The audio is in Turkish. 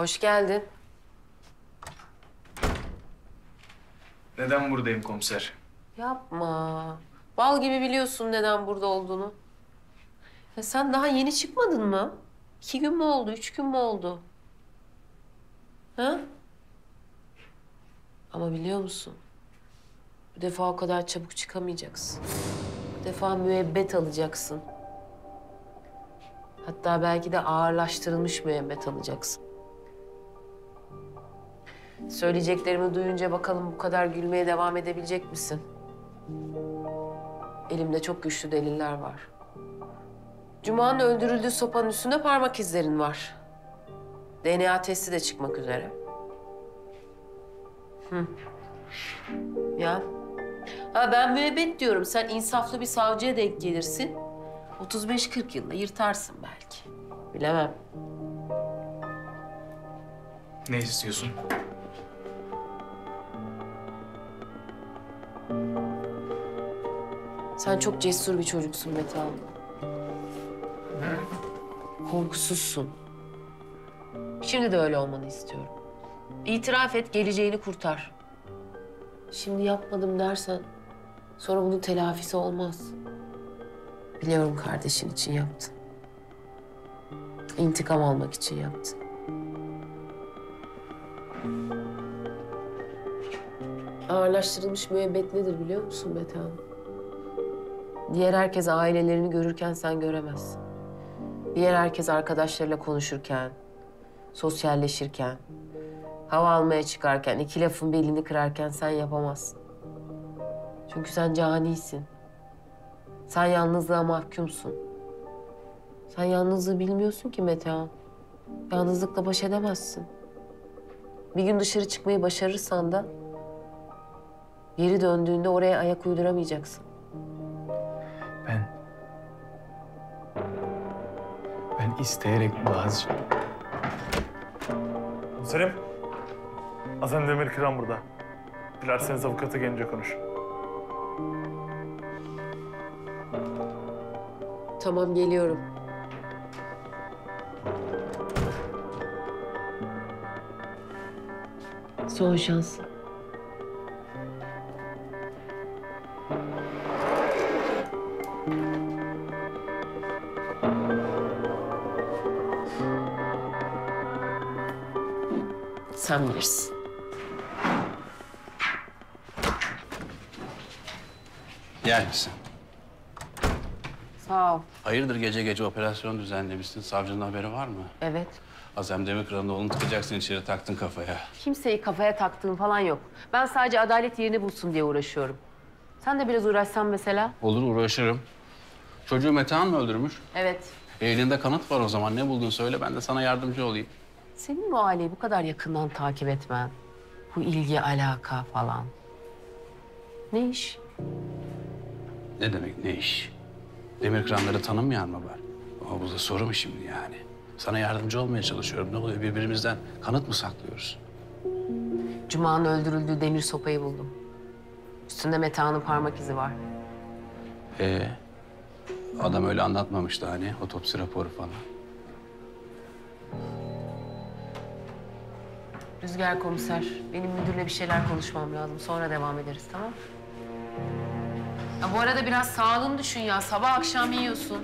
Hoş geldin. Neden buradayım komiser? Yapma. Bal gibi biliyorsun neden burada olduğunu. Ya sen daha yeni çıkmadın mı? İki gün mü oldu, üç gün mü oldu? Ha? Ama biliyor musun? Bu defa o kadar çabuk çıkamayacaksın. Bu defa müebbet alacaksın. Hatta belki de ağırlaştırılmış müebbet alacaksın. Söyleyeceklerimi duyunca bakalım bu kadar gülmeye devam edebilecek misin? Elimde çok güçlü deliller var. Cuma'nın öldürüldüğü sopanın üstünde parmak izlerin var. DNA testi de çıkmak üzere. Hı. Ya. Ha ben müebbet diyorum. Sen insaflı bir savcıya denk gelirsin. 35-40 yılda yırtarsın belki. Bilemem. Ne istiyorsun? Sen çok cesur bir çocuksun Metehan. Korkusuzsun. Şimdi de öyle olmanı istiyorum. İtiraf et, geleceğini kurtar. Şimdi yapmadım dersen sonra bunun telafisi olmaz. Biliyorum kardeşin için yaptın. İntikam almak için yaptın. Ağırlaştırılmış müebbet nedir biliyor musun Metehan? Diğer herkes ailelerini görürken sen göremezsin. Diğer herkes arkadaşlarıyla konuşurken, sosyalleşirken, hava almaya çıkarken, iki lafın belini kırarken sen yapamazsın. Çünkü sen canisin. Sen yalnızlığa mahkumsun. Sen yalnızlığı bilmiyorsun ki Metehan. Yalnızlıkla baş edemezsin. Bir gün dışarı çıkmayı başarırsan da geri döndüğünde oraya ayak uyduramayacaksın. İsteyerek bazı... Komiserim. Azem Demir Kıran burada. Dilerseniz avukata gelince konuş. Tamam geliyorum. Son şans. Sen bilirsin. Gel misin? Sağ ol. Hayırdır gece gece operasyon düzenlemişsin. Savcının haberi var mı? Evet. Azem Demirkıran'ın oğlunu tıkacaksın içeri taktın kafaya. Kimseyi kafaya taktığım falan yok. Ben sadece adalet yerini bulsun diye uğraşıyorum. Sen de biraz uğraşsan mesela. Olur uğraşırım. Çocuğu Metehan mı öldürmüş? Evet. E, elinde kanıt var o zaman. Ne buldun söyle ben de sana yardımcı olayım. Senin bu aileyi bu kadar yakından takip etmen, bu ilgi, alaka falan. Ne iş? Ne demek ne iş? Demirkıranları tanımayan mı var? Ama bu da soru mu şimdi yani? Sana yardımcı olmaya çalışıyorum. Ne oluyor birbirimizden kanıt mı saklıyoruz? Cuma'nın öldürüldüğü demir sopayı buldum. Üstünde Meta'nın parmak izi var. Ee, adam öyle anlatmamıştı hani otopsi raporu falan. Rüzgar komiser, benim müdürle bir şeyler konuşmam lazım. Sonra devam ederiz, tamam? Ya bu arada biraz sağlığını düşün ya. Sabah akşam yiyorsun.